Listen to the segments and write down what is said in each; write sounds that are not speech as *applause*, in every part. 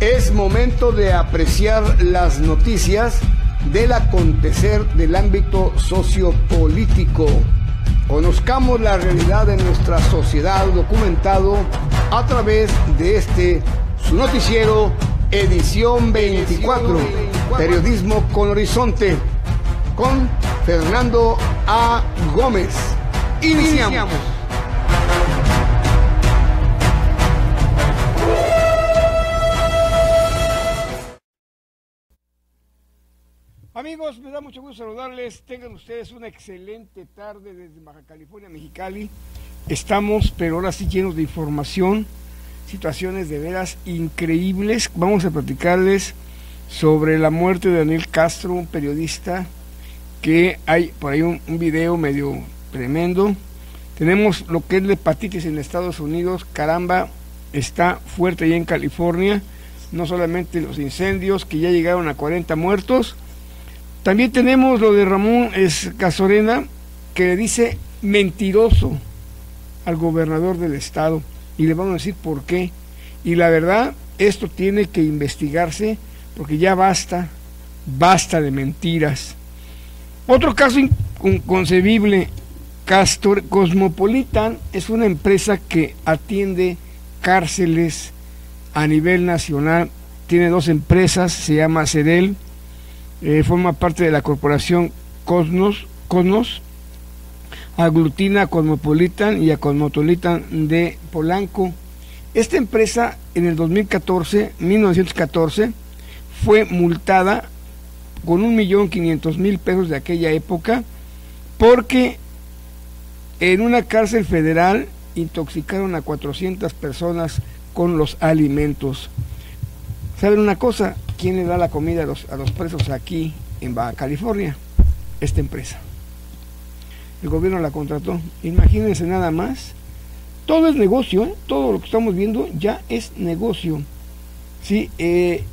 Es momento de apreciar las noticias del acontecer del ámbito sociopolítico. Conozcamos la realidad de nuestra sociedad documentado a través de este su noticiero Edición 24, Periodismo con Horizonte, con Fernando A. Gómez. Iniciamos. Amigos, me da mucho gusto saludarles. Tengan ustedes una excelente tarde desde Baja California, Mexicali. Estamos, pero ahora sí llenos de información, situaciones de veras increíbles. Vamos a platicarles sobre la muerte de Daniel Castro, un periodista que hay por ahí un, video medio tremendo. Tenemos lo que es la hepatitis en Estados Unidos. Caramba, está fuerte allá en California. No solamente los incendios, que ya llegaron a 40 muertos también tenemos lo de Ramón Escasorena, que le dice mentiroso al gobernador del estado. Y le vamos a decir por qué. Y la verdad, esto tiene que investigarse porque ya basta, basta de mentiras. Otro caso inconcebible, Castor Cosmopolitan es una empresa que atiende cárceles a nivel nacional. Tiene dos empresas, se llama CEDEL eh, forma parte de la corporación Cosmos, Cosmos, aglutina a Cosmopolitan y a Cosmopolitan de Polanco. Esta empresa en el 2014, 1914, fue multada con un millón quinientos mil pesos de aquella época porque en una cárcel federal intoxicaron a 400 personas con los alimentos. ¿Saben una cosa? ¿Quién le da la comida a los, a los presos aquí en Baja California? Esta empresa. El gobierno la contrató. Imagínense nada más. Todo es negocio, ¿eh? todo lo que estamos viendo ya es negocio. Sí, eh,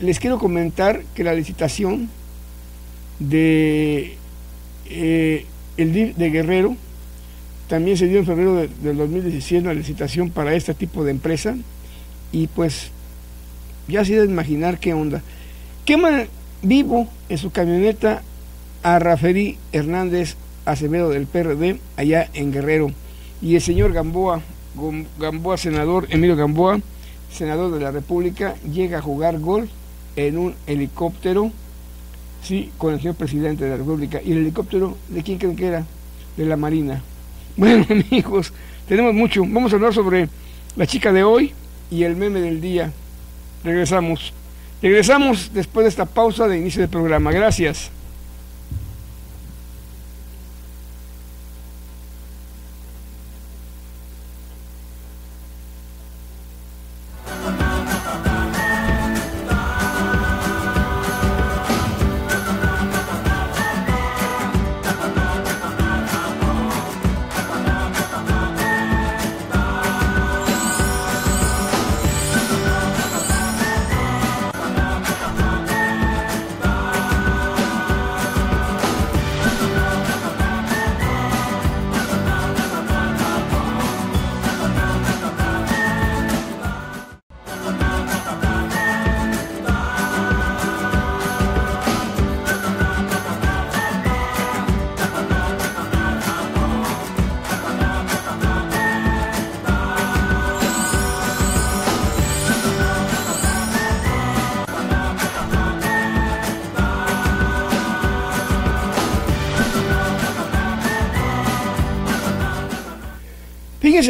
les quiero comentar que la licitación de eh, el DIF de Guerrero también se dio en febrero del 2017 la licitación para este tipo de empresa y pues ya se de imaginar qué onda. Queman vivo en su camioneta a Rafael Hernández Acevedo del PRD allá en Guerrero. Y el señor Gamboa, Gamboa, senador Emilio Gamboa, senador de la República, llega a jugar golf en un helicóptero, sí, con el señor presidente de la República. ¿Y el helicóptero de quién creen que era? De la Marina. *laughs* Bueno, amigos, tenemos mucho. Vamos a hablar sobre la chica de hoy y el meme del día. Regresamos. Regresamos después de esta pausa de inicio del programa. Gracias.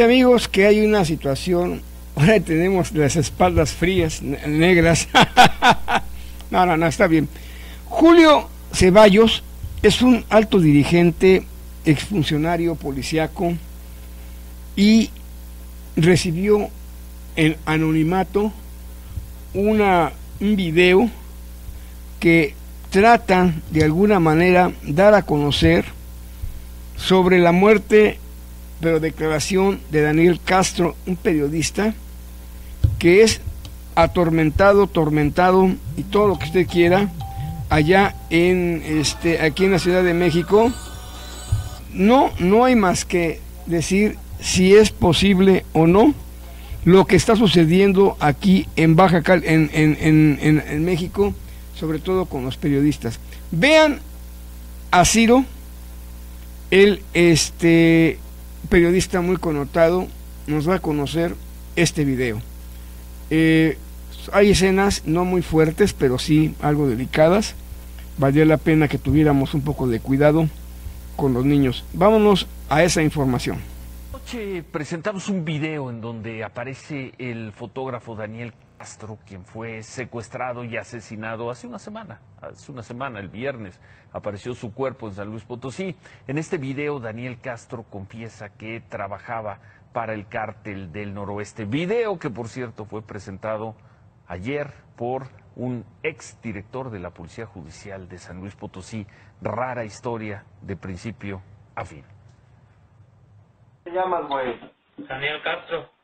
Amigos que hay una situación, ahora tenemos las espaldas frías, negras. *laughs* no, no, no, está bien. Julio Ceballos es un alto dirigente, exfuncionario policiaco y recibió en anonimato una, un video que trata de alguna manera dar a conocer sobre la muerte pero declaración de Daniel Castro, un periodista que es atormentado, tormentado y todo lo que usted quiera allá en este aquí en la Ciudad de México. No no hay más que decir si es posible o no lo que está sucediendo aquí en Baja Cal en, en, México, sobre todo con los periodistas. Vean a Ciro, el este periodista muy connotado, nos va a conocer este video. Eh, hay escenas no muy fuertes, pero sí algo delicadas. Valdría la pena que tuviéramos un poco de cuidado con los niños. Vámonos a esa información. Presentamos un video en donde aparece el fotógrafo Daniel Castro, quien fue secuestrado y asesinado hace una semana. Hace una semana, el viernes, apareció su cuerpo en San Luis Potosí. En este video, Daniel Castro confiesa que trabajaba para el cártel del noroeste. Video que, por cierto, fue presentado ayer por un ex director de la Policía Judicial de San Luis Potosí. Rara historia de principio a fin. ¿Qué te llamas, güey? Daniel Castro.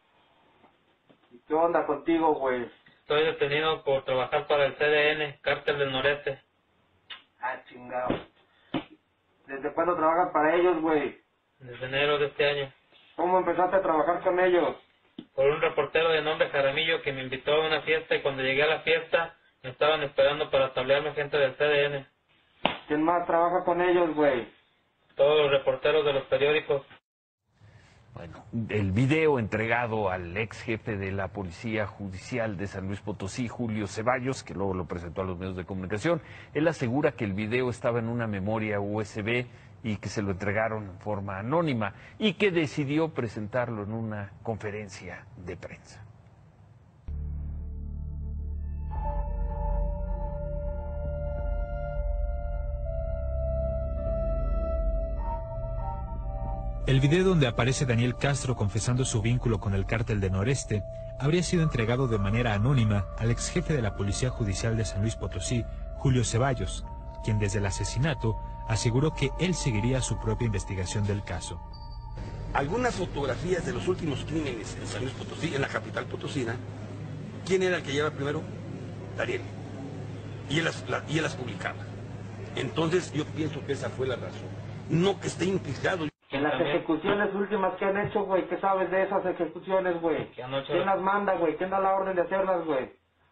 ¿Qué onda contigo, güey? Estoy detenido por trabajar para el CDN, Cártel del Noreste. Ah, chingado. ¿Desde cuándo trabajas para ellos, güey? Desde enero de este año. ¿Cómo empezaste a trabajar con ellos? por un reportero de nombre Jaramillo que me invitó a una fiesta y cuando llegué a la fiesta me estaban esperando para tablearme gente del CDN. ¿Quién más trabaja con ellos, güey? Todos los reporteros de los periódicos. Bueno, el video entregado al ex jefe de la Policía Judicial de San Luis Potosí, Julio Ceballos, que luego lo presentó a los medios de comunicación, él asegura que el video estaba en una memoria USB y que se lo entregaron en forma anónima y que decidió presentarlo en una conferencia de prensa. El video donde aparece Daniel Castro confesando su vínculo con el cártel de Noreste habría sido entregado de manera anónima al ex jefe de la Policía Judicial de San Luis Potosí, Julio Ceballos, quien desde el asesinato aseguró que él seguiría su propia investigación del caso. Algunas fotografías de los últimos crímenes en San Luis Potosí, en la capital potosina, ¿quién era el que lleva primero? Daniel. Y él las, y él las publicaba. Entonces yo pienso que esa fue la razón. No que esté implicado. En las ejecuciones últimas que han hecho, güey, ¿qué sabes de esas ejecuciones, güey? ¿Quién las manda, güey? ¿Quién da la orden de hacerlas, güey?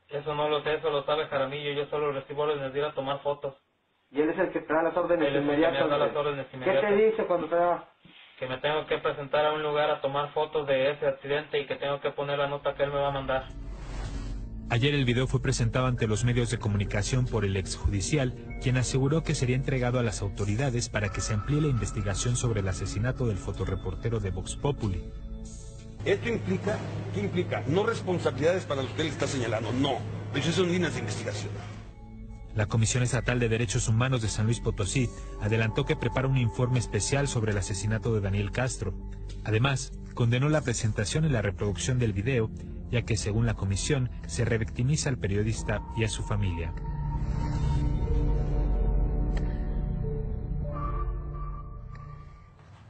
Eso no lo sé, eso lo sabe Jaramillo, yo solo recibo órdenes de ir a tomar fotos. Y él es el que te da las órdenes inmediatas. ¿Qué te dice cuando te da? Que me tengo que presentar a un lugar a tomar fotos de ese accidente y que tengo que poner la nota que él me va a mandar. Ayer el video fue presentado ante los medios de comunicación por el exjudicial, quien aseguró que sería entregado a las autoridades para que se amplíe la investigación sobre el asesinato del fotoreportero de Vox Populi. ¿Esto implica? ¿Qué implica? No responsabilidades para los que él está señalando, no. Pero eso son líneas de investigación. La Comisión Estatal de Derechos Humanos de San Luis Potosí adelantó que prepara un informe especial sobre el asesinato de Daniel Castro. Además, condenó la presentación y la reproducción del video, ya que según la comisión se revictimiza al periodista y a su familia.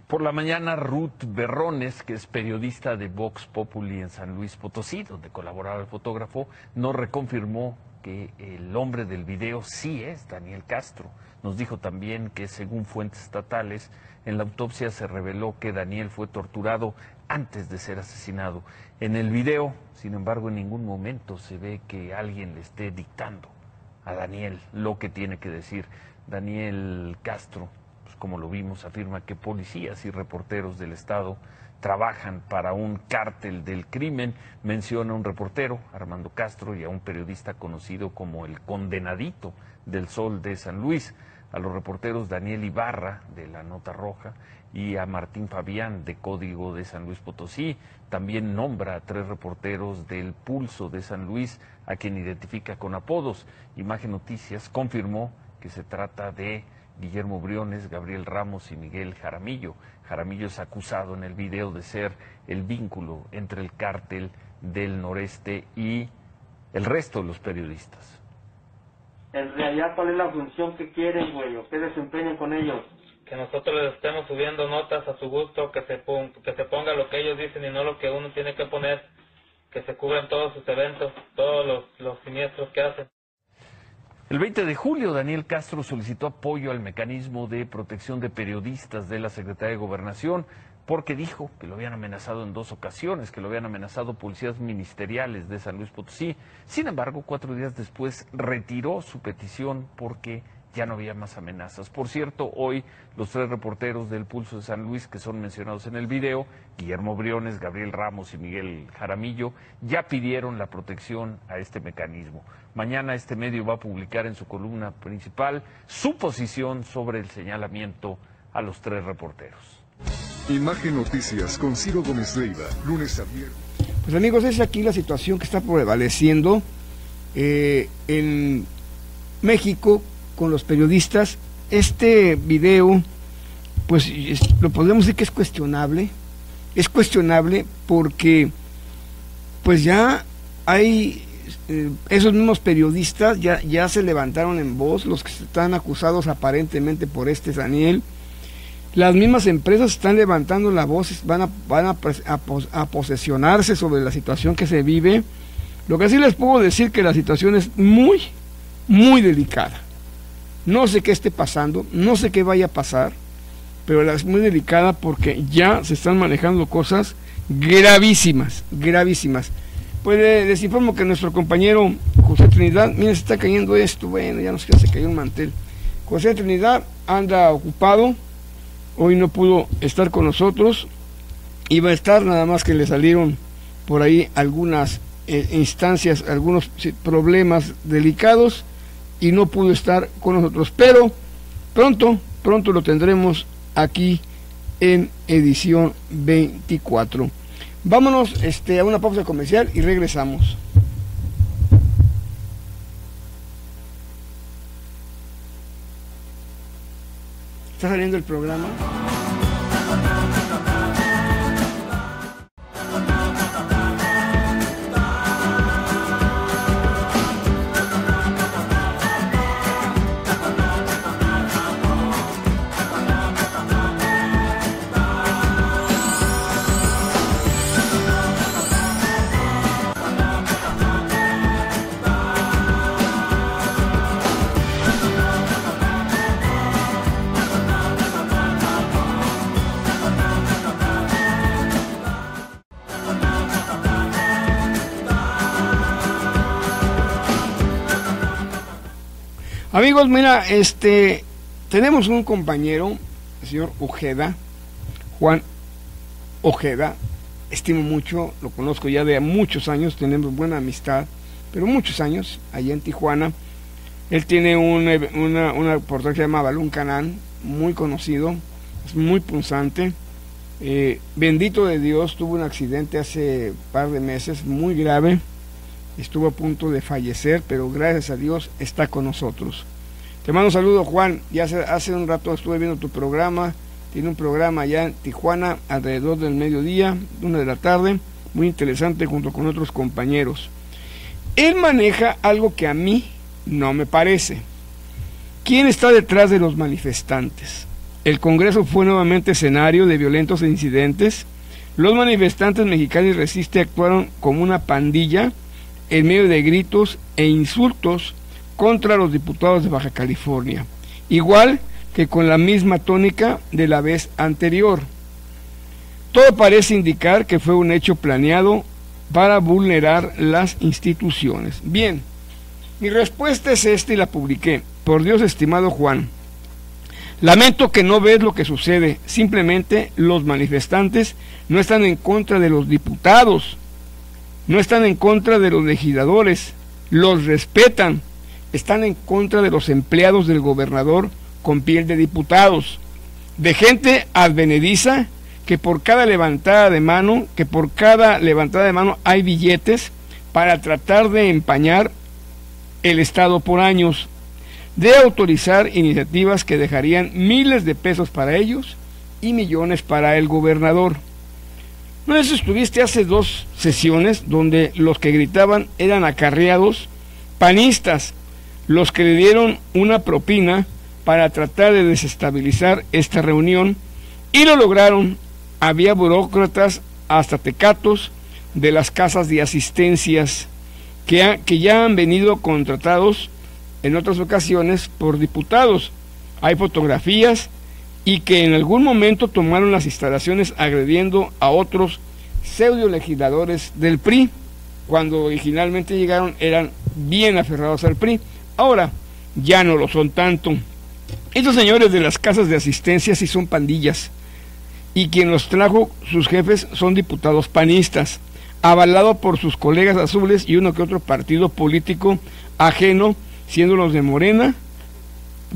Por la mañana, Ruth Berrones, que es periodista de Vox Populi en San Luis Potosí, donde colaboraba el fotógrafo, nos reconfirmó que el hombre del video sí es Daniel Castro. Nos dijo también que según fuentes estatales, en la autopsia se reveló que Daniel fue torturado antes de ser asesinado. En el video, sin embargo, en ningún momento se ve que alguien le esté dictando a Daniel lo que tiene que decir. Daniel Castro, pues como lo vimos, afirma que policías y reporteros del Estado trabajan para un cártel del crimen. Menciona a un reportero, Armando Castro, y a un periodista conocido como el condenadito del Sol de San Luis, a los reporteros Daniel Ibarra de la Nota Roja y a Martín Fabián de Código de San Luis Potosí. También nombra a tres reporteros del Pulso de San Luis, a quien identifica con apodos. Imagen Noticias confirmó que se trata de Guillermo Briones, Gabriel Ramos y Miguel Jaramillo. Jaramillo es acusado en el video de ser el vínculo entre el cártel del noreste y el resto de los periodistas. En realidad, ¿cuál es la función que quieren, güey, o que desempeñen con ellos? Que nosotros les estemos subiendo notas a su gusto, que se, que se ponga lo que ellos dicen y no lo que uno tiene que poner, que se cubran todos sus eventos, todos los, los siniestros que hacen. El 20 de julio, Daniel Castro solicitó apoyo al mecanismo de protección de periodistas de la Secretaría de Gobernación. porque dijo que lo habían amenazado en dos ocasiones, que lo habían amenazado policías ministeriales de San Luis Potosí. Sin embargo, cuatro días después retiró su petición porque ya no había más amenazas. Por cierto, hoy los tres reporteros del Pulso de San Luis que son mencionados en el video, Guillermo Briones, Gabriel Ramos y Miguel Jaramillo, ya pidieron la protección a este mecanismo. Mañana este medio va a publicar en su columna principal su posición sobre el señalamiento a los tres reporteros. Imagen Noticias con Ciro Gómez Leiva, lunes a viernes. Pues amigos, es aquí la situación que está prevaleciendo eh, en México con los periodistas. Este video, pues lo podemos decir que es cuestionable. Es cuestionable porque, pues ya hay eh, esos mismos periodistas ya, ya se levantaron en voz, los que están acusados aparentemente por este Daniel. Las mismas empresas están levantando la voz, van a, van a, a, posesionarse sobre la situación que se vive. Lo que sí les puedo decir que la situación es muy, muy delicada. No sé qué esté pasando, no sé qué vaya a pasar, pero es muy delicada porque ya se están manejando cosas gravísimas, gravísimas. Pues les informo que nuestro compañero José Trinidad, miren, se está cayendo esto, bueno, ya no sé qué, se cayó un mantel. José Trinidad anda ocupado, hoy no pudo estar con nosotros, iba a estar, nada más que le salieron por ahí algunas eh, instancias, algunos problemas delicados y no pudo estar con nosotros. Pero pronto, pronto lo tendremos aquí en edición 24. Vámonos este, a una pausa comercial y regresamos. ¿Está saliendo el programa? Amigos, mira, este, tenemos un compañero, el señor Ojeda, Juan Ojeda, estimo mucho, lo conozco ya de muchos años, tenemos buena amistad, pero muchos años, allá en Tijuana. Él tiene un, una, una portal que se llama Balún Canán, muy conocido, es muy punzante. Eh, bendito de Dios, tuvo un accidente hace par de meses, muy grave estuvo a punto de fallecer, pero gracias a Dios está con nosotros. Te mando un saludo, Juan. Ya hace, un rato estuve viendo tu programa. Tiene un programa allá en Tijuana, alrededor del mediodía, una de la tarde, muy interesante junto con otros compañeros. Él maneja algo que a mí no me parece. ¿Quién está detrás de los manifestantes? El Congreso fue nuevamente escenario de violentos incidentes. Los manifestantes mexicanos Resiste actuaron como una pandilla en medio de gritos e insultos contra los diputados de Baja California, igual que con la misma tónica de la vez anterior. Todo parece indicar que fue un hecho planeado para vulnerar las instituciones. Bien, mi respuesta es esta y la publiqué. Por Dios, estimado Juan, lamento que no ves lo que sucede. Simplemente los manifestantes no están en contra de los diputados, no están en contra de los legisladores, los respetan, están en contra de los empleados del gobernador con piel de diputados, de gente advenediza que por cada levantada de mano, que por cada levantada de mano hay billetes para tratar de empañar el Estado por años, de autorizar iniciativas que dejarían miles de pesos para ellos y millones para el gobernador. ¿No eso estuviste hace dos sesiones donde los que gritaban eran acarreados, panistas, los que le dieron una propina para tratar de desestabilizar esta reunión y lo lograron. Había burócratas hasta tecatos de las casas de asistencias que, que ya han venido contratados en otras ocasiones por diputados. Hay fotografías y que en algún momento tomaron las instalaciones agrediendo a otros pseudo legisladores del PRI. Cuando originalmente llegaron eran bien aferrados al PRI. Ahora ya no lo son tanto. Estos señores de las casas de asistencia sí son pandillas. Y quien los trajo, sus jefes, son diputados panistas, avalados por sus colegas azules y uno que otro partido político ajeno, siendo los de Morena,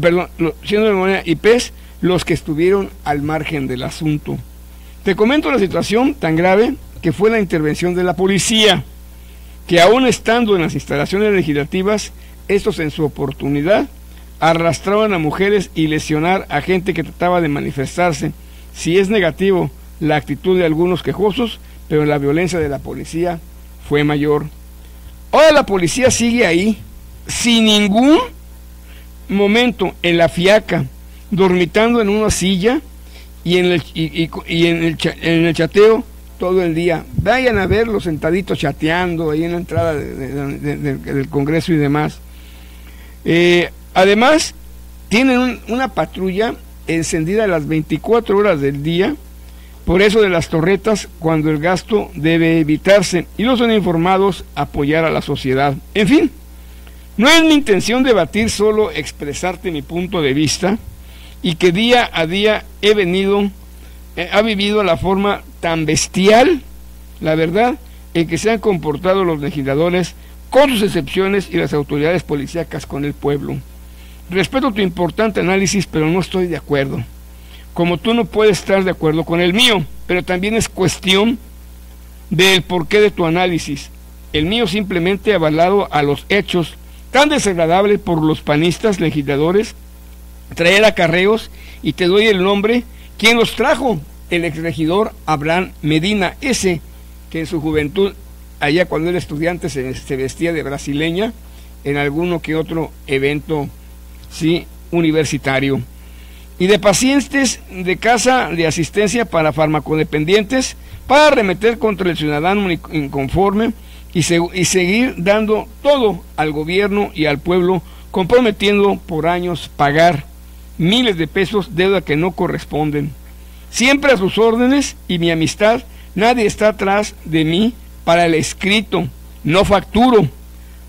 perdón, siendo de Morena y PES, los que estuvieron al margen del asunto. Te comento la situación tan grave que fue la intervención de la policía, que aún estando en las instalaciones legislativas, estos en su oportunidad arrastraban a mujeres y lesionar a gente que trataba de manifestarse. Si es negativo la actitud de algunos quejosos, pero la violencia de la policía fue mayor. Ahora la policía sigue ahí, sin ningún momento en la fiaca, dormitando en una silla y en el, y, en, el, en el chateo todo el día. Vayan a verlos sentaditos chateando ahí en la entrada del Congreso y demás. Eh, además, tienen una patrulla encendida las 24 horas del día, por eso de las torretas, cuando el gasto debe evitarse, y informados a apoyar a la sociedad. En fin, no es mi intención debatir, solo expresarte mi punto de vista, y que día a día he venido, eh, ha vivido la forma tan bestial, la verdad, en que se han comportado los legisladores con sus excepciones y las autoridades policíacas con el pueblo. Respeto tu importante análisis, pero no estoy de acuerdo. Como tú no puedes estar de acuerdo con el mío, pero también es cuestión del porqué de tu análisis. El mío simplemente avalado a los hechos tan desagradables por los panistas legisladores, traer acarreos y te doy el nombre, ¿quién los trajo? El exregidor Abraham Medina, ese que en su juventud allá cuando era estudiante se, vestía de brasileña en alguno que otro evento sí universitario y de pacientes de casa de asistencia para farmacodependientes para remeter contra el ciudadano inconforme y, y seguir dando todo al gobierno y al pueblo comprometiendo por años pagar miles de pesos deuda que no corresponden. Siempre a sus órdenes y mi amistad, nadie está atrás de mí para el escrito, no facturo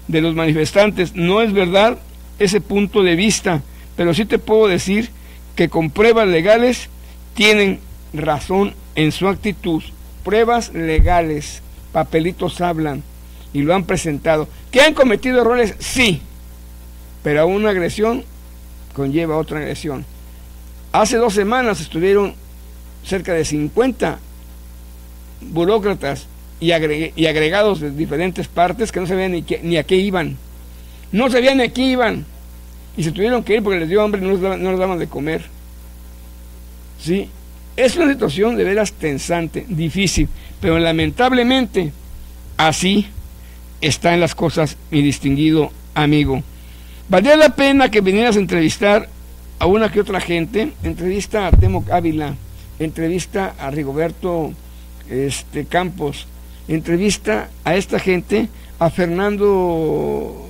de los manifestantes. No es verdad ese punto de vista, pero sí te puedo decir que con pruebas legales tienen razón en su actitud. Pruebas legales, papelitos hablan y lo han presentado. ¿Que han cometido errores? Sí, pero una agresión conlleva otra agresión. Hace dos semanas estuvieron cerca de 50 burócratas y, agregados de diferentes partes que no sabían ni, ni a qué iban. No sabían ni a qué iban. Y se tuvieron que ir porque les dio hambre y no no les daban de comer. ¿Sí? Es una situación de veras tensante, difícil, pero lamentablemente así están las cosas, mi distinguido amigo. Valdría la pena que vinieras a entrevistar a una que otra gente, entrevista a Temo Ávila, entrevista a Rigoberto este, Campos, entrevista a esta gente, a Fernando,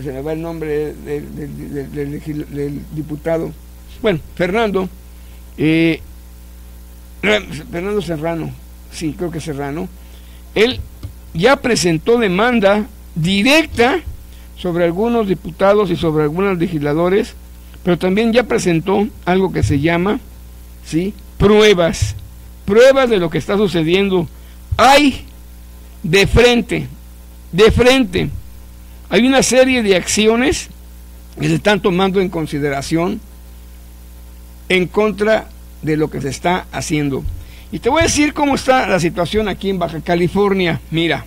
se me va el nombre del, diputado, bueno, Fernando, eh, Fernando Serrano, sí, creo que Serrano, él ya presentó demanda directa sobre algunos diputados y sobre algunos legisladores, pero también ya presentó algo que se llama, ¿sí? Pruebas, pruebas de lo que está sucediendo hay de frente, de frente, hay una serie de acciones que se están tomando en consideración en contra de lo que se está haciendo. Y te voy a decir cómo está la situación aquí en Baja California. Mira,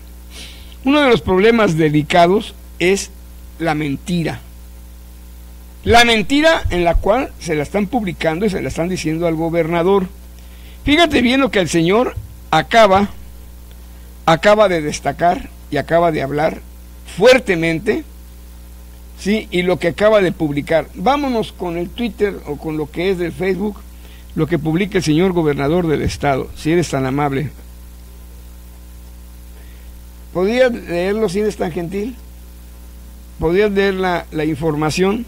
uno de los problemas delicados es la mentira. La mentira en la cual se la están publicando y se la están diciendo al gobernador. Fíjate bien lo que el señor acaba acaba de destacar y acaba de hablar fuertemente, ¿sí? Y lo que acaba de publicar. Vámonos con el Twitter o con lo que es del Facebook, lo que publica el señor gobernador del estado, si eres tan amable. ¿Podrías leerlo si eres tan gentil? ¿Podrías leer la, la información?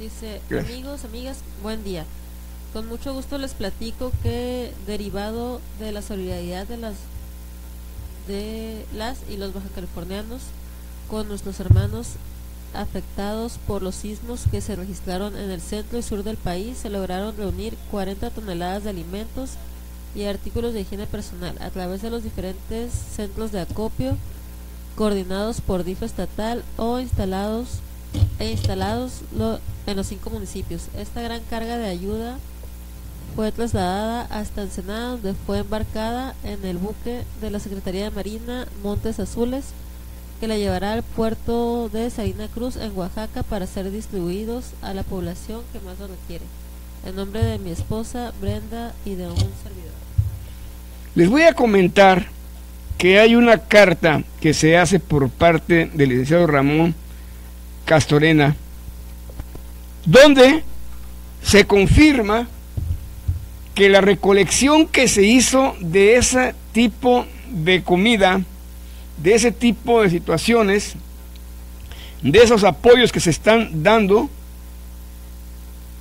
Dice, amigos, amigas, buen día. con mucho gusto les platico que derivado de la solidaridad de las de las y los bajacalifornianos con nuestros hermanos afectados por los sismos que se registraron en el centro y sur del país, se lograron reunir 40 toneladas de alimentos y artículos de higiene personal a través de los diferentes centros de acopio coordinados por DIF estatal o instalados e instalados en los cinco municipios. Esta gran carga de ayuda fue trasladada hasta Ensenada, donde fue embarcada en el buque de la Secretaría de Marina Montes Azules, que la llevará al puerto de Salina Cruz en Oaxaca para ser distribuidos a la población que más lo requiere. En nombre de mi esposa Brenda y de un servidor. Les voy a comentar que hay una carta que se hace por parte del licenciado Ramón Castorena, donde se confirma que la recolección que se hizo de ese tipo de comida, de ese tipo de situaciones, de esos apoyos que se están dando,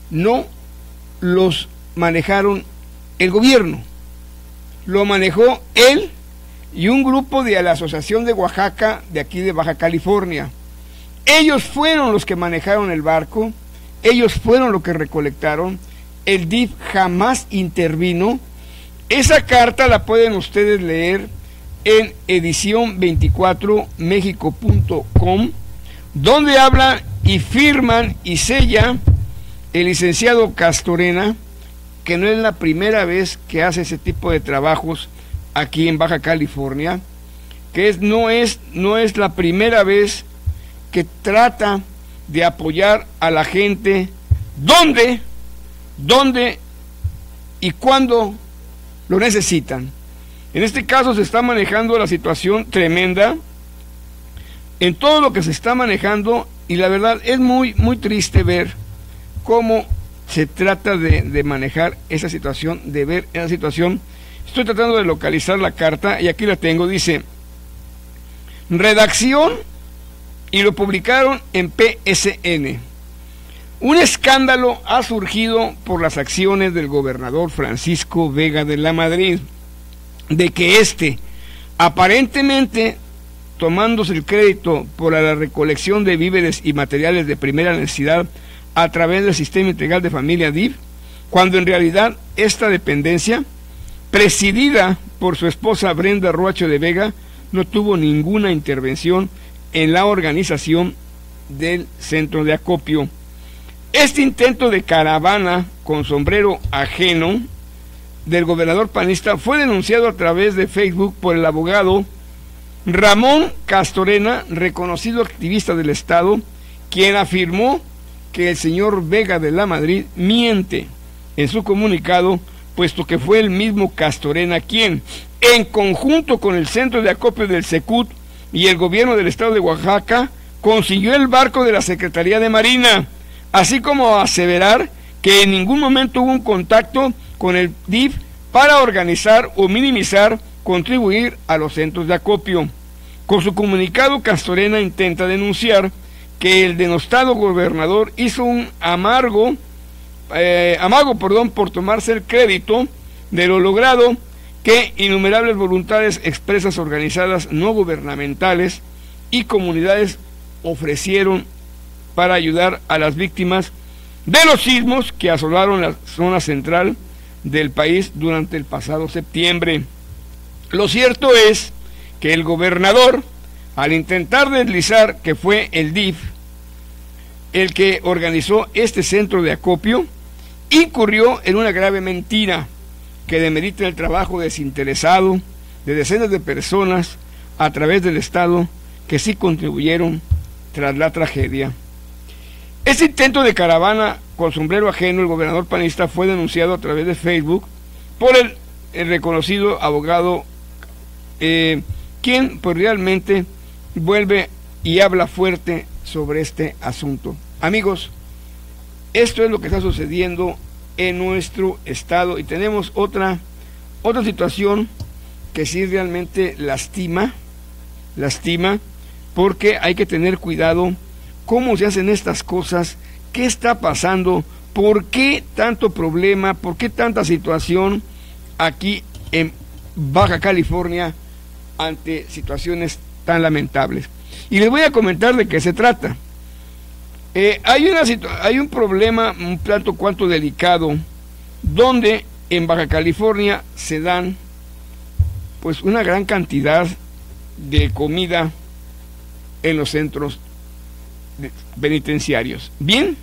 no los manejaron el gobierno, lo manejó él y un grupo de la Asociación de Oaxaca de aquí de Baja California. Ellos fueron los que manejaron el barco, ellos fueron los que recolectaron, el DIF jamás intervino. Esa carta la pueden ustedes leer en edición 24 mexico.com, donde habla y firman y sella el licenciado Castorena, que no es la primera vez que hace ese tipo de trabajos aquí en Baja California, que es, no, es, no es la primera vez que trata de apoyar a la gente donde dónde y cuándo lo necesitan. En este caso se está manejando la situación tremenda en todo lo que se está manejando y la verdad es muy, muy triste ver cómo se trata de, de, manejar esa situación, de ver esa situación. Estoy tratando de localizar la carta y aquí la tengo, dice, redacción y lo publicaron en PSN. Un escándalo ha surgido por las acciones del gobernador Francisco Vega de la Madrid, de que éste, aparentemente tomándose el crédito por la recolección de víveres y materiales de primera necesidad a través del sistema integral de familia DIF, cuando en realidad esta dependencia, presidida por su esposa Brenda Roacho de Vega, no tuvo ninguna intervención en la organización del centro de acopio. Este intento de caravana con sombrero ajeno del gobernador panista fue denunciado a través de Facebook por el abogado Ramón Castorena, reconocido activista del Estado, quien afirmó que el señor Vega de la Madrid miente. En su comunicado, puesto que fue el mismo Castorena quien, en conjunto con el Centro de Acopio del Secut y el gobierno del Estado de Oaxaca, consiguió el barco de la Secretaría de Marina así como aseverar que en ningún momento hubo un contacto con el DIF para organizar o minimizar contribuir a los centros de acopio. Con su comunicado, Castorena intenta denunciar que el denostado gobernador hizo un amargo, eh, amago perdón, por tomarse el crédito de lo logrado que innumerables voluntades expresas organizadas no gubernamentales y comunidades ofrecieron para ayudar a las víctimas de los sismos que asolaron la zona central del país durante el pasado septiembre. Lo cierto es que el gobernador, al intentar deslizar que fue el DIF el que organizó este centro de acopio, incurrió en una grave mentira que demerita el trabajo desinteresado de decenas de personas a través del Estado que sí contribuyeron tras la tragedia. Este intento de caravana con sombrero ajeno, el gobernador panista fue denunciado a través de Facebook por el, reconocido abogado, eh, quien pues realmente vuelve y habla fuerte sobre este asunto. Amigos, esto es lo que está sucediendo en nuestro estado y tenemos otra, otra situación que sí realmente lastima, lastima, porque hay que tener cuidado cómo se hacen estas cosas, qué está pasando ¿por qué tanto problema, por qué tanta situación aquí en Baja California ante situaciones tan lamentables? Y les voy a comentar de qué se trata. Eh, hay, una hay un problema un plato cuanto delicado donde en Baja California se dan pues una gran cantidad de comida en los centros penitenciarios. Bien,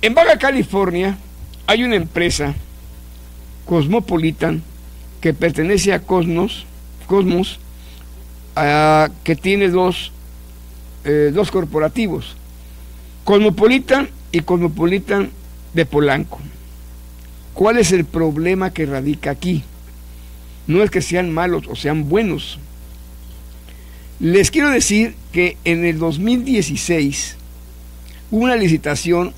en Baja California hay una empresa, Cosmopolitan, que pertenece a Cosmos, Cosmos que tiene dos, eh, dos corporativos, Cosmopolitan y Cosmopolitan de Polanco. ¿Cuál es el problema que radica aquí? No es que sean malos o sean buenos. Les quiero decir que en el 2016 hubo una licitación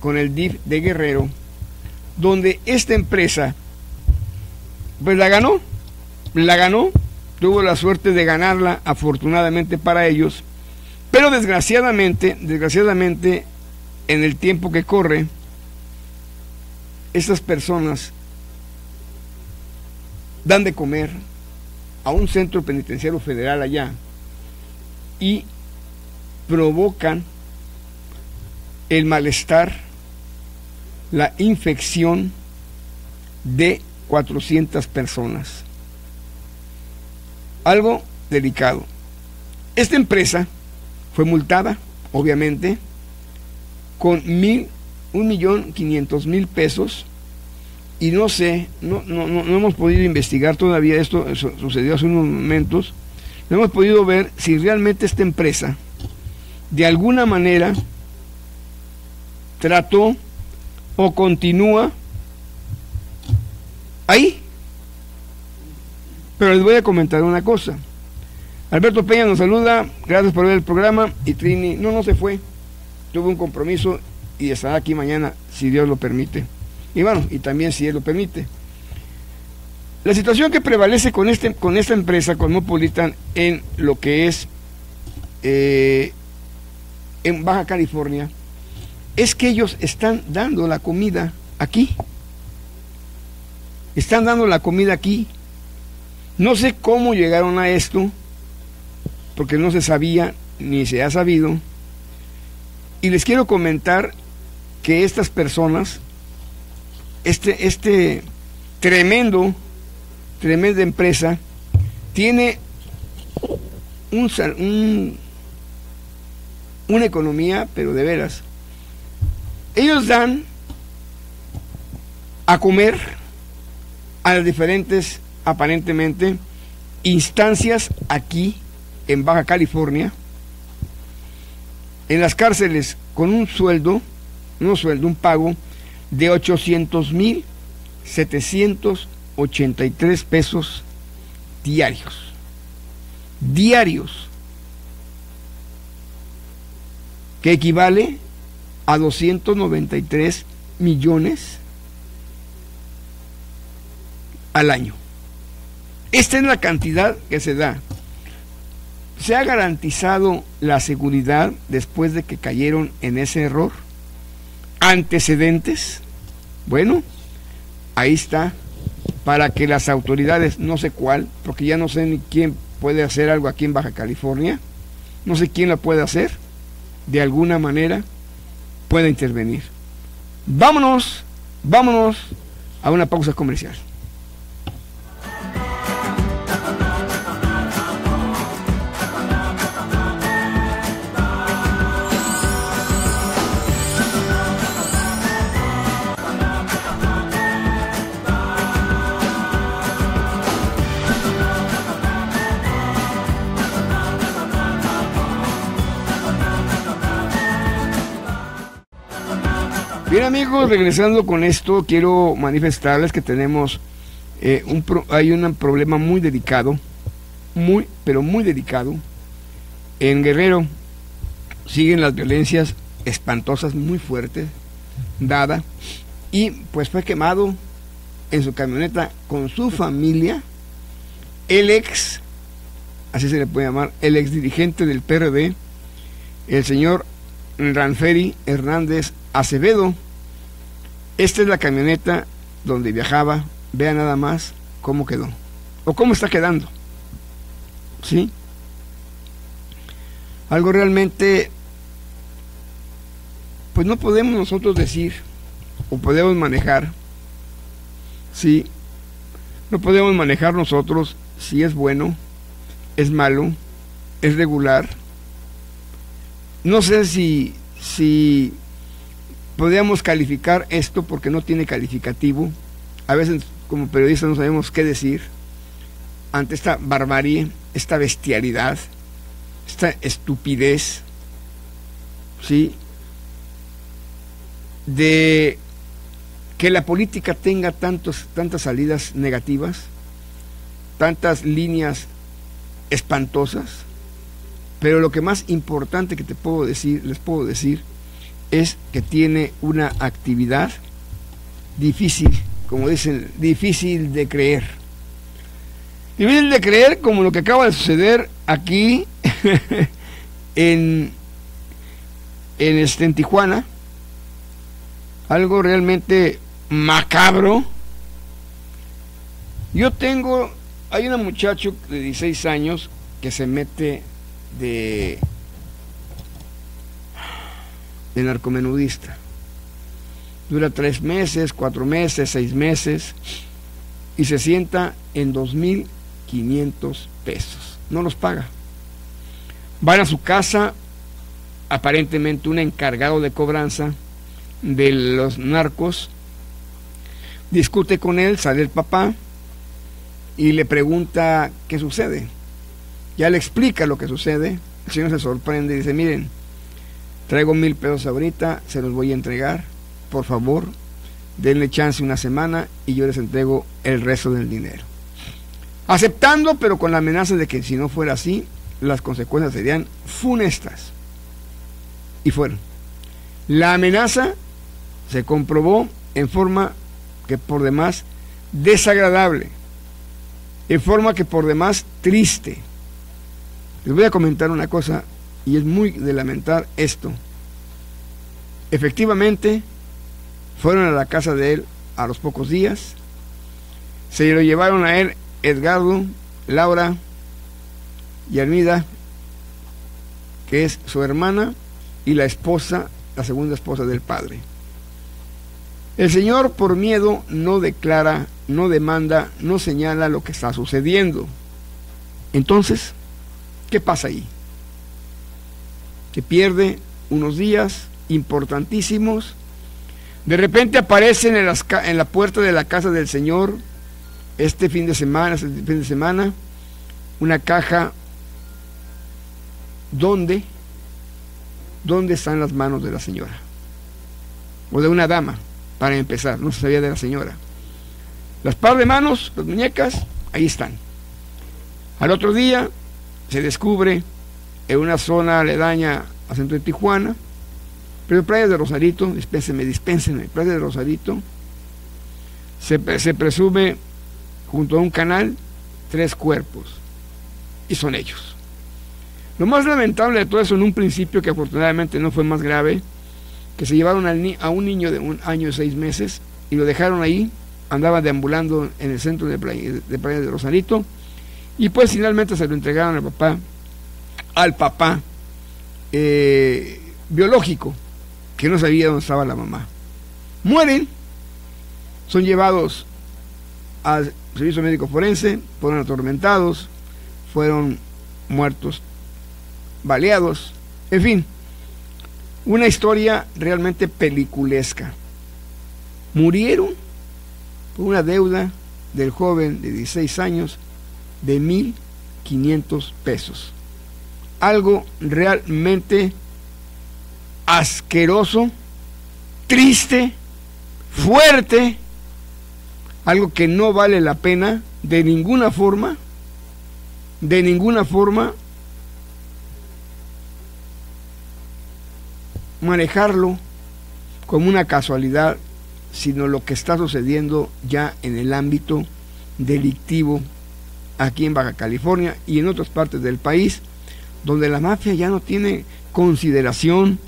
con el DIF de Guerrero donde esta empresa pues la ganó, la ganó, tuvo la suerte de ganarla afortunadamente para ellos, pero desgraciadamente, desgraciadamente en el tiempo que corre, estas personas dan de comer a un centro penitenciario federal allá y provocan el malestar, la infección de 400 personas. Algo delicado. Esta empresa fue multada, obviamente, con mil, un millón quinientos mil pesos y no sé, no, no, no, hemos podido investigar todavía esto, sucedió hace unos momentos, no hemos podido ver si realmente esta empresa de alguna manera trató o continúa ahí. Pero les voy a comentar una cosa. Alberto Peña nos saluda, gracias por ver el programa y Trini, no, no se fue, tuvo un compromiso y estará aquí mañana si Dios lo permite. Y bueno, y también si Él lo permite. La situación que prevalece con, este, con esta empresa Cosmopolitan en lo que es eh, en Baja California es que ellos están dando la comida aquí. Están dando la comida aquí. No sé cómo llegaron a esto, porque no se sabía ni se ha sabido. Y les quiero comentar que estas personas este, este tremendo, tremenda empresa tiene un, una economía, pero de veras. Ellos dan a comer a las diferentes, aparentemente, instancias aquí en Baja California, en las cárceles con un sueldo, no sueldo, un pago de 800 mil 783 pesos diarios. Diarios. Que equivale a 293 millones al año. Esta es la cantidad que se da. ¿Se ha garantizado la seguridad después de que cayeron en ese error? ¿Antecedentes? Bueno, ahí está, para que las autoridades, no sé cuál, porque ya no sé ni quién puede hacer algo aquí en Baja California, no sé quién lo puede hacer, de alguna manera pueda intervenir. Vámonos, vámonos a una pausa comercial. Bien amigos, regresando con esto, quiero manifestarles que tenemos eh, un hay un problema muy delicado, muy, pero muy delicado. En Guerrero siguen las violencias espantosas, muy fuertes, dada, y pues fue quemado en su camioneta con su familia, el ex, así se le puede llamar, el ex dirigente del PRD, el señor Ranferi Hernández Acevedo, Esta es la camioneta donde viajaba. Vea nada más cómo quedó. O cómo está quedando. ¿Sí? Algo realmente, pues no podemos nosotros decir, o podemos manejar, ¿sí? No podemos manejar nosotros si es bueno, es malo, es regular. No sé si, si podríamos calificar esto porque no tiene calificativo. A veces como periodistas no sabemos qué decir ante esta barbarie, esta bestialidad, esta estupidez, ¿sí? De que la política tenga tantos, tantas salidas negativas, tantas líneas espantosas, pero lo que más importante que te puedo decir, les puedo decir, es que tiene una actividad difícil, como dicen, difícil de creer. Difícil de creer como lo que acaba de suceder aquí *laughs* en, en, este, en Tijuana, algo realmente macabro. Yo tengo, hay un muchacho de 16 años que se mete de, de narcomenudista. Dura tres meses, cuatro meses, seis meses y se sienta en 2.500 pesos. No los paga. Van a su casa, aparentemente un encargado de cobranza de los narcos, discute con él, sale el papá y le pregunta qué sucede. Ya le explica lo que sucede, el señor se sorprende y dice, miren, traigo mil pesos ahorita, se los voy a entregar, por favor, denle chance una semana y yo les entrego el resto del dinero. Aceptando, pero con la amenaza de que si no fuera así, las consecuencias serían funestas. Y fueron. La amenaza se comprobó en forma que por demás desagradable, en forma que por demás triste. Les voy a comentar una cosa y es muy de lamentar esto. Efectivamente, fueron a la casa de él a los pocos días, se lo llevaron a él Edgardo, Laura y Armida, que es su hermana y la esposa, la segunda esposa del padre. El Señor por miedo no declara, no demanda, no señala lo que está sucediendo. Entonces, ¿qué pasa ahí? Que pierde unos días importantísimos. De repente aparecen en, la puerta de la casa del Señor este fin de semana, este fin de semana, una caja donde, ¿dónde están las manos de la señora? O de una dama para empezar, no se sabía de la señora. Las par de manos, las muñecas, ahí están. Al otro día se descubre en una zona aledaña a centro de Tijuana, pero Playa de Rosarito, dispénsenme, dispénsenme, Playa de Rosarito, se, se presume junto a un canal tres cuerpos, y son ellos. Lo más lamentable de todo eso en un principio, que afortunadamente no fue más grave, que se llevaron a un niño de un año y seis meses y lo dejaron ahí, andaba deambulando en el centro de Playa de, Playa de Rosarito, y pues finalmente se lo entregaron al papá, al papá eh, biológico, que no sabía dónde estaba la mamá. Mueren, son llevados al servicio médico forense, fueron atormentados, fueron muertos, baleados, en fin, una historia realmente peliculesca. Murieron por una deuda del joven de 16 años de 1.500 pesos. Algo realmente asqueroso, triste, fuerte, algo que no vale la pena de ninguna forma, de ninguna forma manejarlo como una casualidad, sino lo que está sucediendo ya en el ámbito delictivo aquí en Baja California y en otras partes del país, donde la mafia ya no tiene consideración,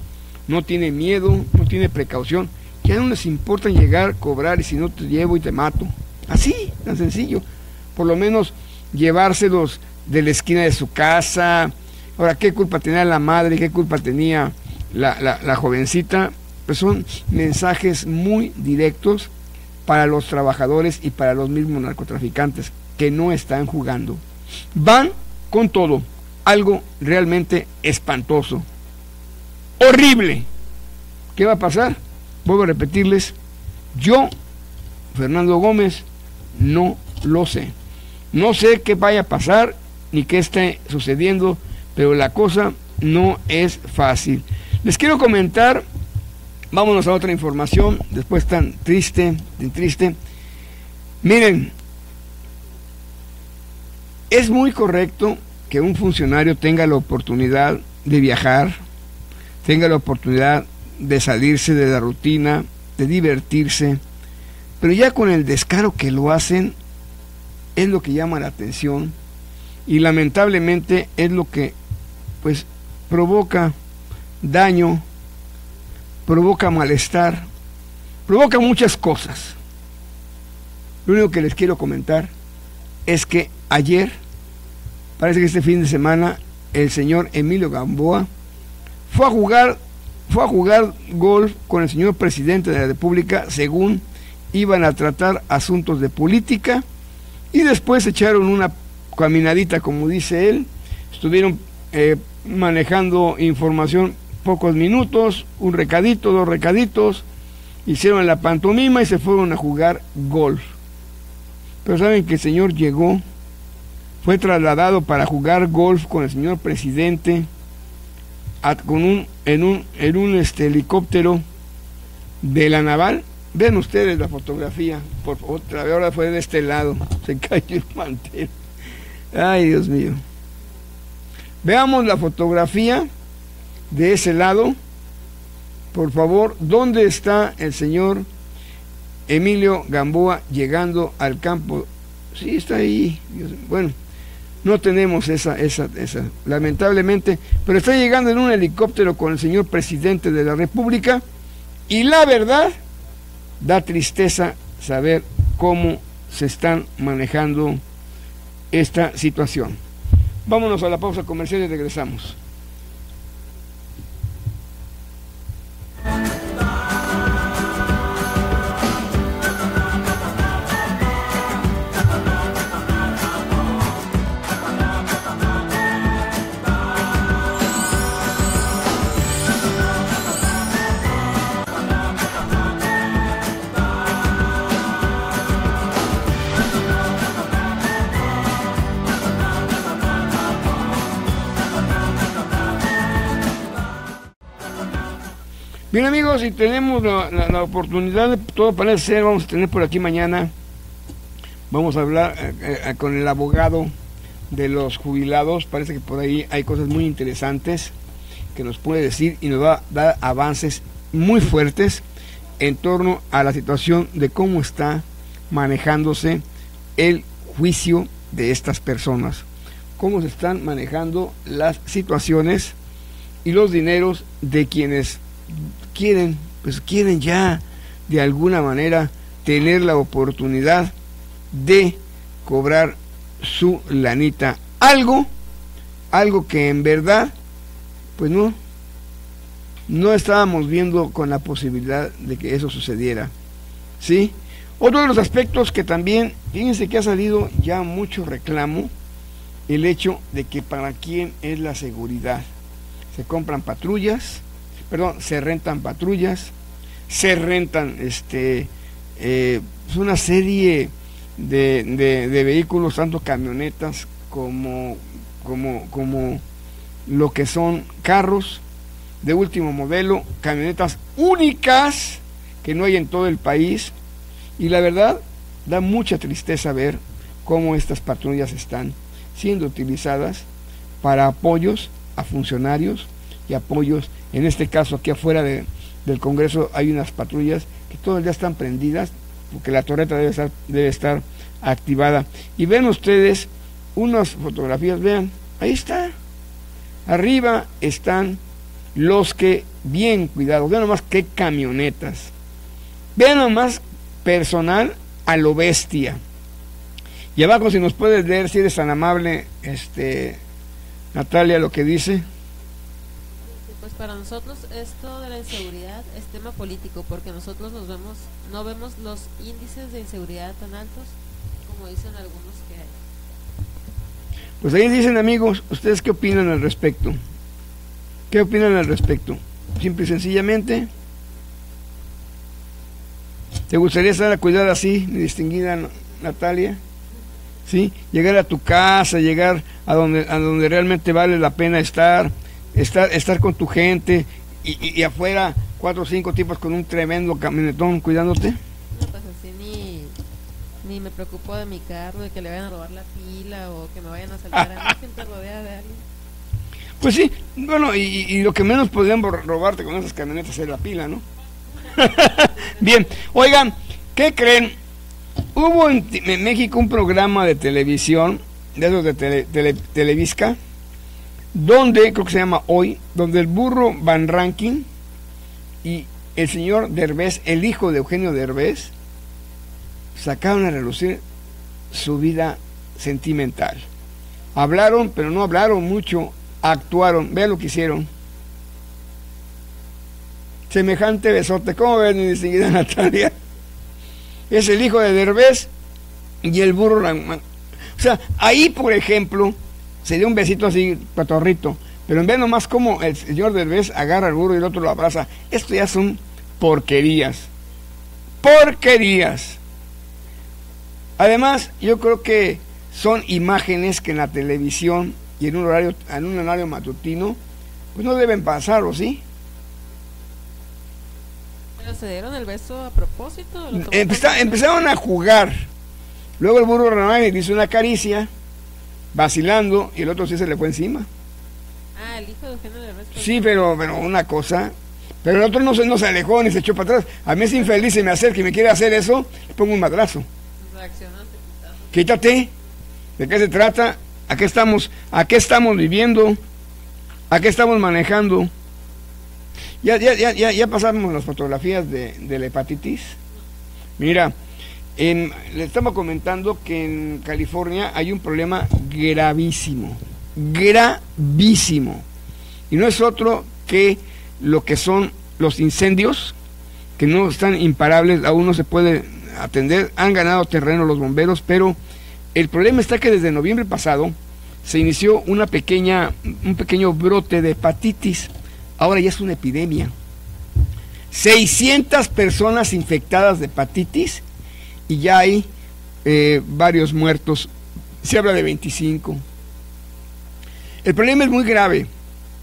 no tiene miedo, no tiene precaución Ya no les importa llegar, cobrar y si no te llevo y te mato. Así, tan sencillo. Por lo menos llevárselos de la esquina de su casa. Ahora, ¿qué culpa tenía la madre? ¿Qué culpa tenía la, la, la jovencita? Pues son mensajes muy directos para los trabajadores y para los mismos narcotraficantes que no están jugando. Van con todo. Algo realmente espantoso. Horrible. ¿Qué va a pasar? Vuelvo a repetirles. Yo, Fernando Gómez, no lo sé. No sé qué vaya a pasar ni qué esté sucediendo, pero la cosa no es fácil. Les quiero comentar, vámonos a otra información, después tan triste, tan triste. Miren, es muy correcto que un funcionario tenga la oportunidad de viajar, tenga la oportunidad de salirse de la rutina, de divertirse, pero ya con el descaro que lo hacen, es lo que llama la atención y lamentablemente es lo que pues provoca daño, provoca malestar, provoca muchas cosas. Lo único que les quiero comentar es que ayer, parece que este fin de semana, el señor Emilio Gamboa fue a jugar, fue a jugar golf con el señor presidente de la República, según iban a tratar asuntos de política, y después echaron una caminadita, como dice él, estuvieron eh, manejando información pocos minutos, un recadito, dos recaditos, hicieron la pantomima y se fueron a jugar golf. Pero saben que el señor llegó, fue trasladado para jugar golf con el señor presidente con un, en un, en un este, helicóptero de la naval. Ven ustedes la fotografía, por otra vez ahora fue de este lado, *laughs* se cayó el mantel. Ay, Dios mío. Veamos la fotografía de ese lado. Por favor, ¿dónde está el señor Emilio Gamboa llegando al campo? Sí, está ahí. Bueno, no tenemos esa, esa, esa, lamentablemente, pero está llegando en un helicóptero con el señor presidente de la República y la verdad da tristeza saber cómo se están manejando esta situación. Vámonos a la pausa comercial y regresamos. Bien amigos, y tenemos la, oportunidad de todo parece ser, vamos a tener por aquí mañana, vamos a hablar eh, eh, con el abogado de los jubilados, parece que por ahí hay cosas muy interesantes que nos puede decir y nos va a dar avances muy fuertes en torno a la situación de cómo está manejándose el juicio de estas personas, cómo se están manejando las situaciones y los dineros de quienes quieren, pues quieren ya de alguna manera tener la oportunidad de cobrar su lanita. Algo, algo que en verdad, pues no, no estábamos viendo con la posibilidad de que eso sucediera. ¿Sí? Otro de los aspectos que también, fíjense que ha salido ya mucho reclamo, el hecho de que para quién es la seguridad. Se compran patrullas, perdón, se rentan patrullas, se rentan este, eh, pues una serie de, vehículos, tanto camionetas como, como, como lo que son carros de último modelo, camionetas únicas que no hay en todo el país. Y la verdad, da mucha tristeza ver cómo estas patrullas están siendo utilizadas para apoyos a funcionarios y apoyos en este caso, aquí afuera del Congreso hay unas patrullas que todo el día están prendidas, porque la torreta debe estar, debe estar activada. Y ven ustedes unas fotografías, vean, ahí está. Arriba están los que, bien cuidados, vean nomás qué camionetas. Vean nomás personal a lo bestia. Y abajo si nos puedes leer, si eres tan amable, este Natalia, lo que dice. Pues para nosotros esto de la inseguridad es tema político, porque nosotros nos vemos, no vemos los índices de inseguridad tan altos como dicen algunos que hay. Pues ahí dicen amigos, ¿ustedes qué opinan al respecto? ¿Qué opinan al respecto? Simple y sencillamente, ¿te gustaría estar a cuidar así, mi distinguida Natalia? ¿Sí? Llegar a tu casa, llegar a donde, a donde realmente vale la pena estar, estar, estar con tu gente y, y afuera cuatro o cinco tipos con un tremendo camionetón cuidándote. No, pues así ni, ni me preocupo de mi carro, de que le vayan a robar la pila o que me vayan a saltar a mí, *laughs* siempre rodeada de alguien. Pues sí, bueno, y, y lo que menos podrían robarte con esas camionetas es la pila, ¿no? *laughs* Bien, oigan, ¿qué creen? Hubo en, en, México un programa de televisión, de esos de tele, tele, Televisca, donde, creo que se llama Hoy, donde el burro Van Ranking y el señor Derbez, el hijo de Eugenio Derbez, sacaron a relucir su vida sentimental. Hablaron, pero no hablaron mucho, actuaron. Vean lo que hicieron. Semejante besote. ¿Cómo ven, mi distinguida *laughs* Natalia? Es el hijo de Derbez y el burro. O sea, ahí, por ejemplo, se dio un besito así, patorrito. Pero vean nomás cómo el señor Derbez agarra al burro y el otro lo abraza. Esto ya son porquerías. Porquerías. Además, yo creo que son imágenes que en la televisión y en un horario, en un horario matutino, pues no deben pasar, ¿o sí? ¿Pero se dieron el beso a propósito? Empeza, empezaron a jugar. Luego el burro le hizo una caricia, vacilando, y el otro sí se le fue encima. Ah, el hijo de Eugenio Derbez. Sí, pero, pero una cosa. Pero el otro no se, no se alejó ni se echó para atrás. A mí es infeliz, se me acerca y me quiere hacer eso, le pongo un madrazo. Reaccionaste, Quítate. ¿De qué se trata? ¿A qué estamos, a qué estamos viviendo? ¿A qué estamos manejando? Ya, ya, ya, ya, ya pasamos las fotografías de, de la hepatitis. Mira, en, le estamos comentando que en California hay un problema gravísimo, gravísimo. Y no es otro que lo que son los incendios, que no están imparables, aún no se puede atender. Han ganado terreno los bomberos, pero el problema está que desde noviembre pasado se inició una pequeña, un pequeño brote de hepatitis. Ahora ya es una epidemia. 600 personas infectadas de hepatitis y ya hay eh, varios muertos. Se habla de 25. El problema es muy grave,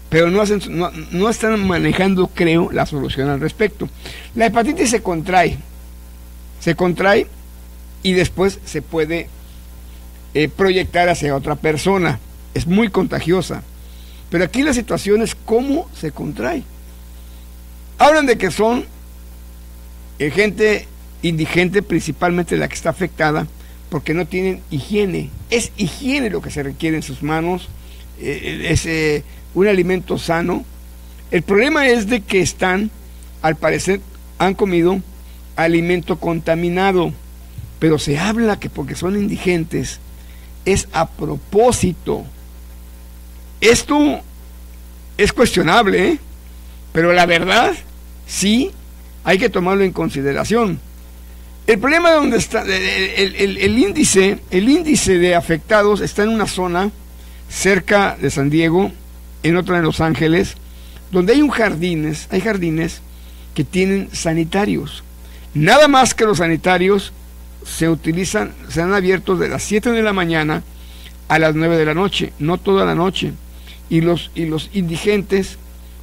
pero no, hacen, no, no están manejando, creo, la solución al respecto. La hepatitis se contrae, se contrae y después se puede eh, proyectar hacia otra persona. Es muy contagiosa. Pero aquí la situación es cómo se contrae. Hablan de que son eh, gente indigente, principalmente la que está afectada, porque no tienen higiene. Es higiene lo que se requiere en sus manos, eh, es eh, un alimento sano. El problema es de que están, al parecer, han comido alimento contaminado, pero se habla que porque son indigentes es a propósito. Esto es cuestionable, ¿eh? pero la verdad sí hay que tomarlo en consideración. El problema de donde está el, el, índice, el índice de afectados está en una zona cerca de San Diego, en otra de Los Ángeles, donde hay un jardines, hay jardines que tienen sanitarios. Nada más que los sanitarios se utilizan, se han abierto de las 7 de la mañana a las 9 de la noche, no toda la noche. Y los, y los indigentes,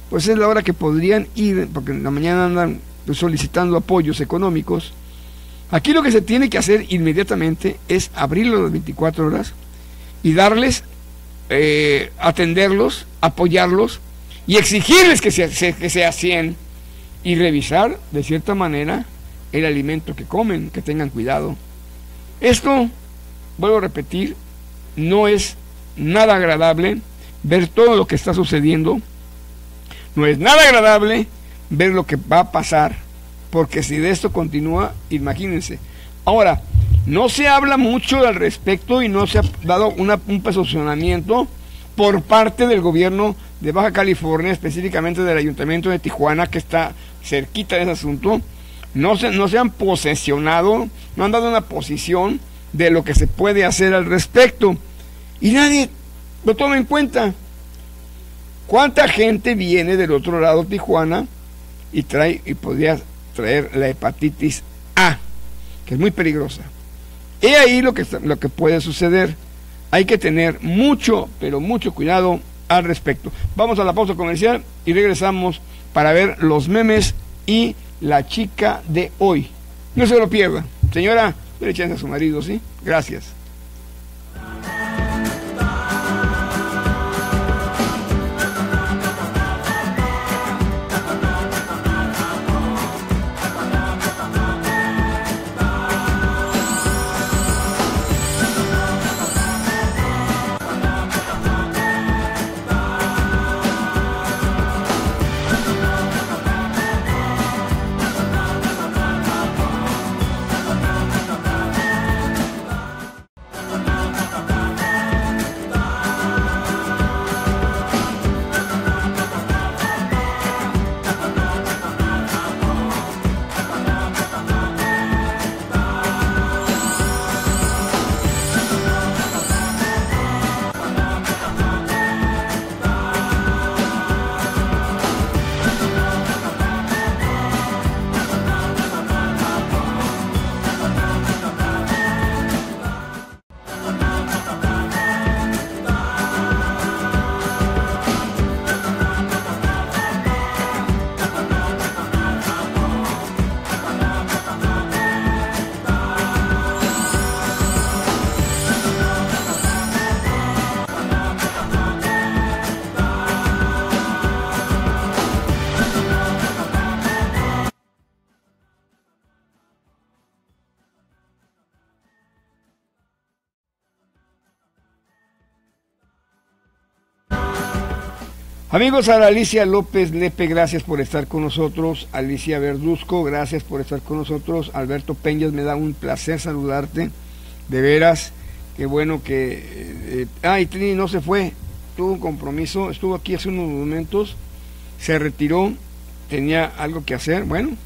pues es la hora que podrían ir, porque en la mañana andan solicitando apoyos económicos. Aquí lo que se tiene que hacer inmediatamente es abrirlos las 24 horas y darles, eh, atenderlos, apoyarlos y exigirles que se, se, que se y revisar de cierta manera el alimento que comen, que tengan cuidado. Esto, vuelvo a repetir, no es nada agradable ver todo lo que está sucediendo, no es nada agradable ver lo que va a pasar porque si de esto continúa, imagínense. Ahora, no se habla mucho al respecto y no se ha dado un posicionamiento por parte del gobierno de Baja California, específicamente del Ayuntamiento de Tijuana, que está cerquita de ese asunto. No se, no se han posesionado, no han dado una posición de lo que se puede hacer al respecto. Y nadie lo toma en cuenta. ¿Cuánta gente viene del otro lado de Tijuana y trae y podría traer la hepatitis A, que es muy peligrosa? He ahí lo que, lo que puede suceder. Hay que tener mucho, pero mucho cuidado al respecto. Vamos a la pausa comercial y regresamos para ver los memes y la chica de hoy. No se lo pierda. Señora, le chance a su marido, ¿sí? Gracias. Amigos, a Alicia López Lepe, gracias por estar con nosotros. Alicia Verduzco, gracias por estar con nosotros. Alberto Peñas, me da un placer saludarte. De veras, qué bueno que... Eh, ay, Trini no se fue, tuvo un compromiso, estuvo aquí hace unos momentos, se retiró, tenía algo que hacer. Bueno,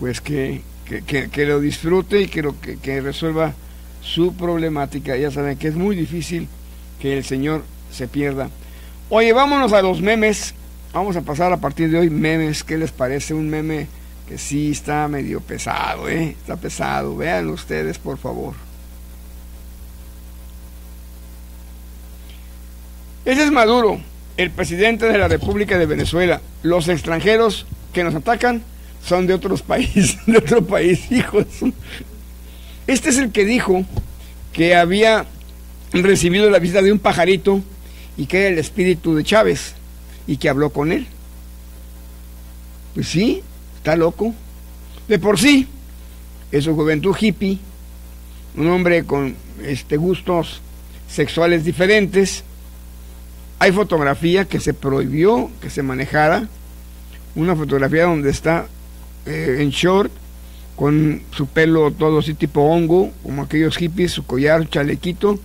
pues que, que, lo disfrute y que, lo, que resuelva su problemática. Ya saben que es muy difícil que el Señor se pierda. Oye, vámonos a los memes. Vamos a pasar a partir de hoy memes. ¿Qué les parece? Un meme que sí está medio pesado, ¿eh? Está pesado. Vean ustedes, por favor. Ese es Maduro, el presidente de la República de Venezuela. Los extranjeros que nos atacan son de otros *laughs* países, de otro país, hijos. Este es el que dijo que había recibido la visita de un pajarito y que era el espíritu de Chávez y que habló con él. Pues sí, está loco. De por sí, es su juventud hippie, un hombre con este, gustos sexuales diferentes. Hay fotografía que se prohibió que se manejara, una fotografía donde está eh, en short, con su pelo todo así tipo hongo, como aquellos hippies, su collar, chalequito,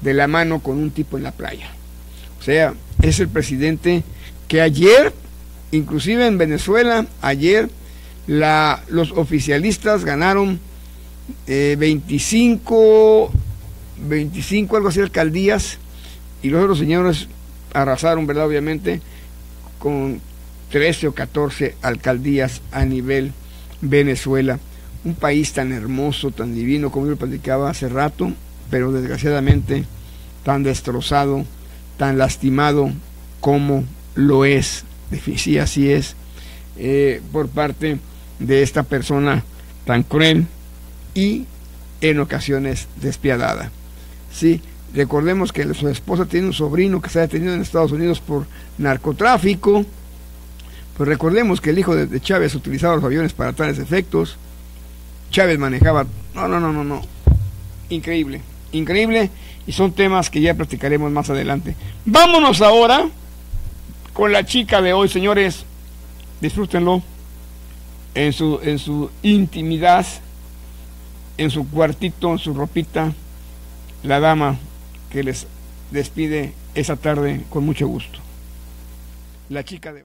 de la mano con un tipo en la playa. O sea, es el presidente que ayer, inclusive en Venezuela, ayer los oficialistas ganaron 25, eh, 25, algo así, alcaldías, y los otros señores arrasaron, ¿verdad? Obviamente, con 13 o 14 alcaldías a nivel Venezuela. Un país tan hermoso, tan divino, como yo lo platicaba hace rato, pero desgraciadamente tan destrozado tan lastimado como lo es, *laughs* sí, así es, eh, por parte de esta persona tan cruel y en ocasiones despiadada. Sí, recordemos que su esposa tiene un sobrino que se ha detenido en Estados Unidos por narcotráfico. Pues recordemos que el hijo de, Chávez utilizaba los aviones para tales efectos. Chávez manejaba. No, no, no, no, no. Increíble, increíble y son temas que ya platicaremos más adelante. Vámonos ahora con la chica de hoy, señores. Disfrútenlo. en su, en su intimidad, en su cuartito, en su ropita, la dama que les despide esa tarde con mucho gusto. La chica de...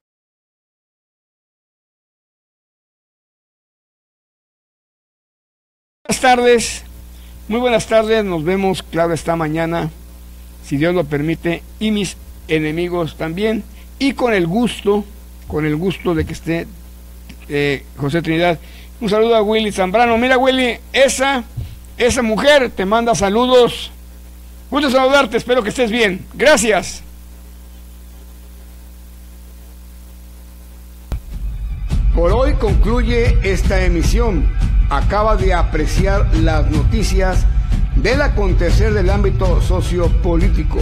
Buenas tardes, muy buenas tardes, nos vemos, claro, esta mañana, si Dios lo permite, y mis enemigos también, y con el gusto, con el gusto de que esté eh, José Trinidad. Un saludo a Willy Zambrano. Mira, Willy, esa, esa mujer te manda saludos. Gusto saludarte, espero que estés bien. Gracias. Por hoy concluye esta emisión. Acaba de apreciar las noticias del acontecer del ámbito sociopolítico.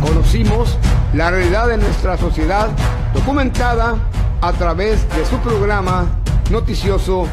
Conocimos la realidad de nuestra sociedad documentada a través de su programa noticioso